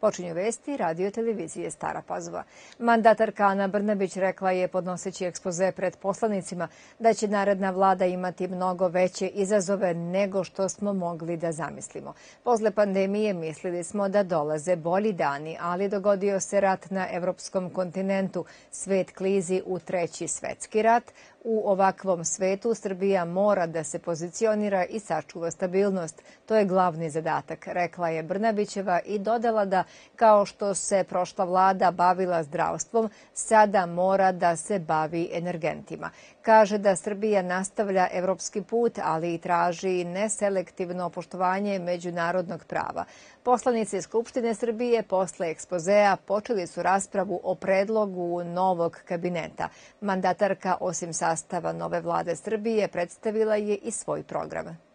Počinju vesti radio televizije Stara Pazova. Mandatarka Ana Brnabić rekla je podnoseći ekspoze pred poslanicima da će naredna vlada imati mnogo veće izazove nego što smo mogli da zamislimo. Posle pandemije mislili smo da dolaze bolji dani, ali dogodio se rat na evropskom kontinentu. Svet klizi u treći svetski rat, U ovakvom svetu Srbija mora da se pozicionira i sačuva stabilnost. To je glavni zadatak, rekla je Brnabićeva i dodala da kao što se prošla vlada bavila zdravstvom, sada mora da se bavi energentima. Kaže da Srbija nastavlja evropski put, ali i traži neselektivno poštovanje međunarodnog prava. Poslanici Skupštine Srbije posle ekspozea počeli su raspravu o predlogu novog kabineta. Mandatarka, osim sastava nove vlade Srbije, predstavila je i svoj program.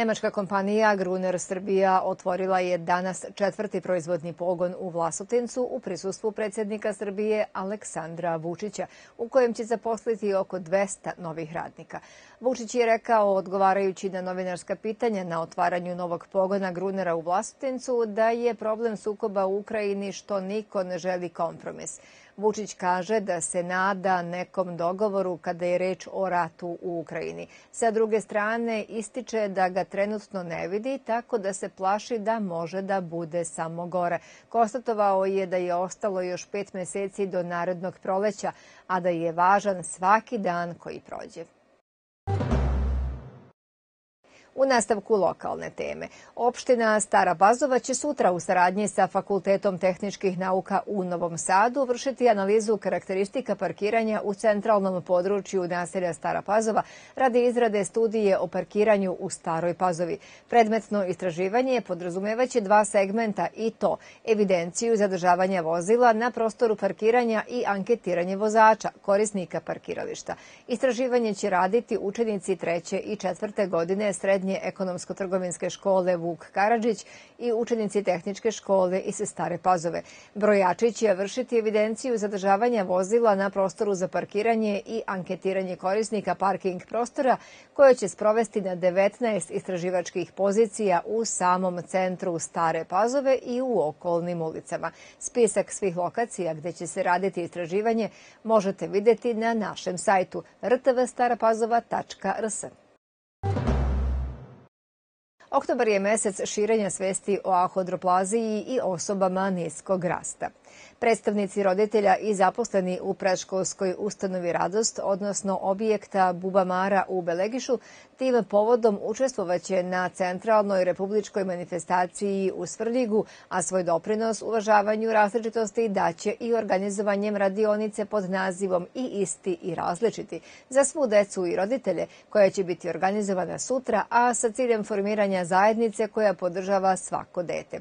Nemačka kompanija Gruner Srbija otvorila je danas četvrti proizvodni pogon u Vlasotincu u prisustvu predsjednika Srbije Aleksandra Vučića, u kojem će zaposliti oko 200 novih radnika. Vučić je rekao, odgovarajući na novinarska pitanja na otvaranju novog pogona Grunera u Vlasotincu, da je problem sukoba u Ukrajini što niko ne želi kompromis. Vučić kaže da se nada nekom dogovoru kada je reč o ratu u Ukrajini. Sa druge strane, ističe da ga trenutno ne vidi, tako da se plaši da može da bude samo gore. Konstatovao je da je ostalo još pet meseci do narednog proleća, a da je važan svaki dan koji prođe. U nastavku lokalne teme. Opština Stara Bazova će sutra u saradnji sa Fakultetom tehničkih nauka u Novom Sadu vršiti analizu karakteristika parkiranja u centralnom području naselja Stara Pazova radi izrade studije o parkiranju u Staroj Pazovi. Predmetno istraživanje podrazumevaće dva segmenta i to evidenciju zadržavanja vozila na prostoru parkiranja i anketiranje vozača, korisnika parkirališta. Istraživanje će raditi učenici treće i četvrte godine srednje srednje ekonomsko-trgovinske škole Vuk Karadžić i učenici tehničke škole iz Stare Pazove. Brojači će vršiti evidenciju zadržavanja vozila na prostoru za parkiranje i anketiranje korisnika parking prostora koje će sprovesti na 19 istraživačkih pozicija u samom centru Stare Pazove i u okolnim ulicama. Spisak svih lokacija gde će se raditi istraživanje možete videti na našem sajtu rtvstarapazova.rs. Oktobar je mesec širenja svesti o ahodroplaziji i osobama niskog rasta. Predstavnici roditelja i zaposleni u predškolskoj ustanovi Radost, odnosno objekta Bubamara u Belegišu, tim povodom učestvovaće na centralnoj republičkoj manifestaciji u Svrljigu, a svoj doprinos uvažavanju različitosti daće i organizovanjem radionice pod nazivom I isti i različiti za svu decu i roditelje, koja će biti organizovana sutra, a sa ciljem formiranja zajednice koja podržava svako dete.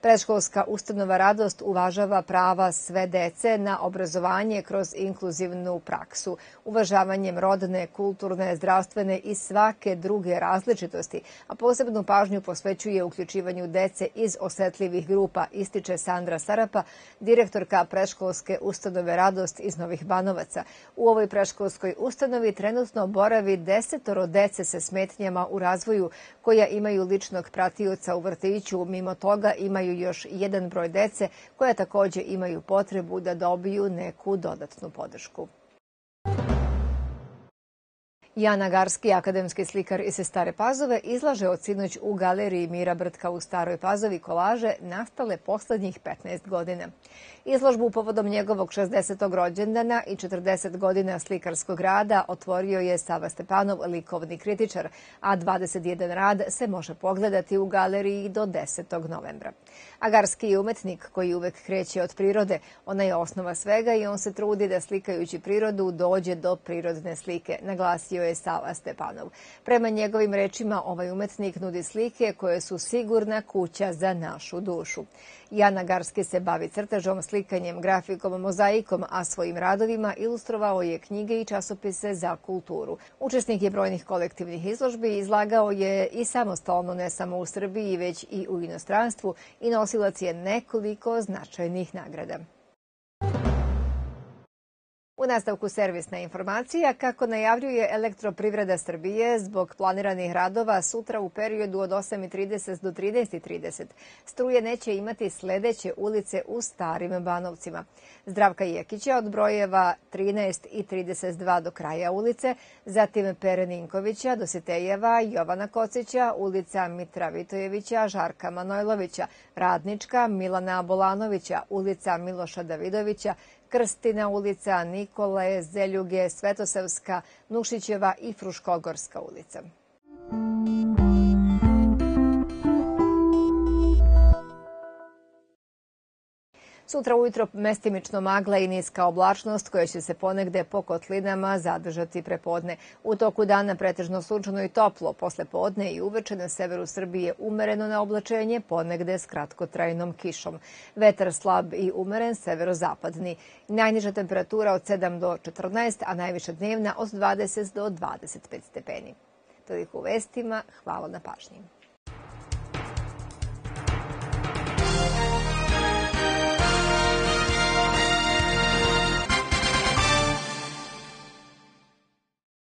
Predškolska ustanova Radost uvažava prava sve dece na obrazovanje kroz inkluzivnu praksu, uvažavanjem rodne, kulturne, zdravstvene i svake druge različitosti, a posebnu pažnju posvećuje uključivanju dece iz osetljivih grupa, ističe Sandra Sarapa, direktorka predškolske ustanove Radost iz Novih Banovaca. U ovoj predškolskoj ustanovi trenutno boravi desetoro dece sa smetnjama u razvoju koja imaju ličnog pratioca u vrtiću, mimo toga imaju još jedan broj dece koja takođe imaju potrebu da dobiju neku dodatnu podršku. Jana Garski, akademski slikar iz Stare Pazove, izlaže od sinoć u galeriji Mira Brtka u Staroj Pazovi kolaže nastale poslednjih 15 godina. Izložbu povodom njegovog 60. rođendana i 40 godina slikarskog rada otvorio je Sava Stepanov, likovni kritičar, a 21 rad se može pogledati u galeriji do 10. novembra. Agarski je umetnik koji uvek kreće od prirode. Ona je osnova svega i on se trudi da slikajući prirodu dođe do prirodne slike, naglasio je Sava Stepanov. Prema njegovim rečima, ovaj umetnik nudi slike koje su sigurna kuća za našu dušu. Jana Garski se bavi crtežom, slikanjem, grafikom, mozaikom, a svojim radovima ilustrovao je knjige i časopise za kulturu. Učesnik je brojnih kolektivnih izložbi, izlagao je i samostalno ne samo u Srbiji, već i u inostranstvu i nosilac je nekoliko značajnih nagrada. Nastavku servisna informacija kako najavljuje elektroprivreda Srbije zbog planiranih radova sutra u periodu od 8.30 do 13.30 struje neće imati sledeće ulice u starim Banovcima. Zdravka Jekića od brojeva 13 i 32 do kraja ulice, zatim Pere Ninkovića, Dositejeva, Jovana Kocića, ulica Mitra Vitojevića, Žarka Manojlovića, Radnička, Milana Bolanovića, ulica Miloša Davidovića, Krstina ulica, Nikole, Zeljuge, Svetosavska, Nušićeva i Fruškogorska ulica. Sutra ujutro mestimično magla i niska oblačnost koja će se ponegde po kotlinama zadržati prepodne. U toku dana pretežno sunčano i toplo, posle podne i uveče na severu Srbije umereno na oblačenje, ponegde s kratkotrajnom kišom. Vetar slab i umeren severozapadni. Najniža temperatura od 7 do 14, a najviša dnevna od 20 do 25 stepeni. Toliko u vestima. Hvala na pažnji.